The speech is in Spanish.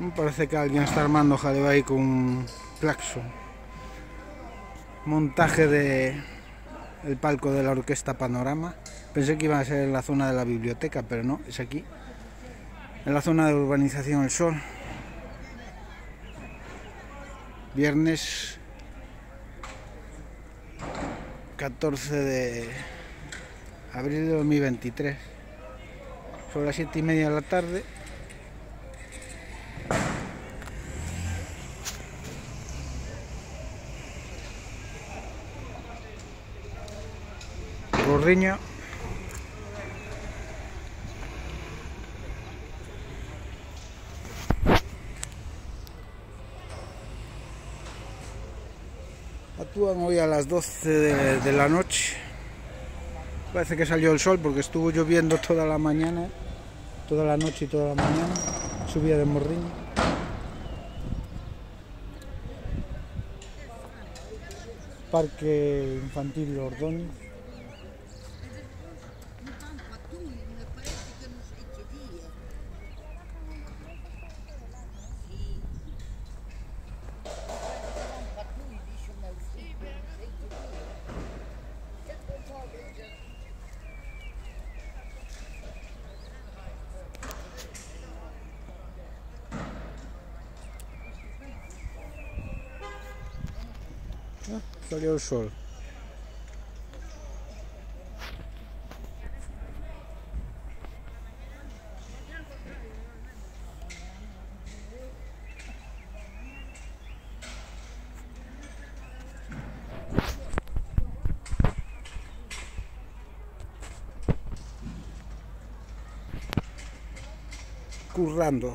Me parece que alguien está armando jaleo ahí con un claxon. Montaje de el palco de la orquesta Panorama. Pensé que iba a ser en la zona de la biblioteca, pero no, es aquí. En la zona de urbanización El Sol. Viernes 14 de abril de 2023. Sobre las 7 y media de la tarde. Gorriña. Actúan hoy a las 12 de, la noche. Parece que salió el sol porque estuvo lloviendo toda la mañana, toda la noche y toda la mañana. Subía de morrín. Parque Infantil Ordóñez. Salió el sol. Currando.